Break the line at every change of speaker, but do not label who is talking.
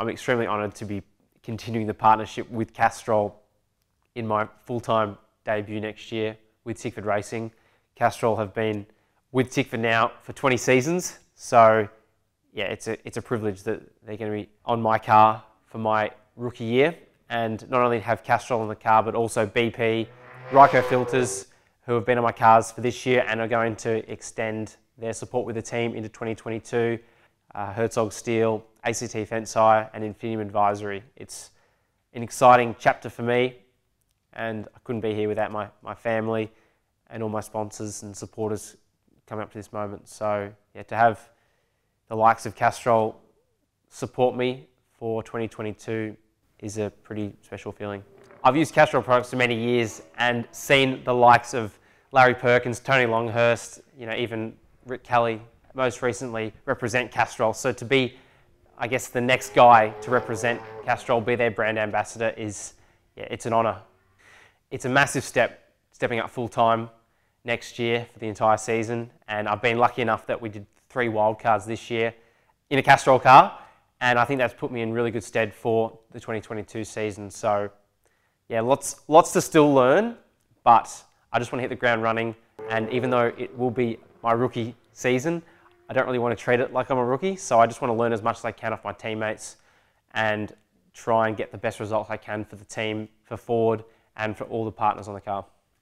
I'm extremely honoured to be continuing the partnership with Castrol in my full-time debut next year with Tickford Racing. Castrol have been with Tickford now for 20 seasons, so yeah, it's a, it's a privilege that they're going to be on my car for my rookie year and not only have Castrol on the car, but also BP, Ryco Filters, who have been on my cars for this year and are going to extend their support with the team into 2022. Uh, Herzog Steel, ACT Fence Hire, and Infinium Advisory. It's an exciting chapter for me, and I couldn't be here without my, my family and all my sponsors and supporters coming up to this moment. So, yeah, to have the likes of Castrol support me for 2022 is a pretty special feeling. I've used Castrol products for many years and seen the likes of Larry Perkins, Tony Longhurst, you know, even Rick Kelly most recently represent Castrol. So to be, I guess, the next guy to represent Castrol, be their brand ambassador, is yeah, it's an honour. It's a massive step, stepping up full time next year for the entire season. And I've been lucky enough that we did three wildcards this year in a Castrol car. And I think that's put me in really good stead for the 2022 season. So, yeah, lots, lots to still learn, but I just want to hit the ground running. And even though it will be my rookie season, I don't really want to treat it like I'm a rookie. So I just want to learn as much as I can off my teammates and try and get the best results I can for the team, for Ford, and for all the partners on the car.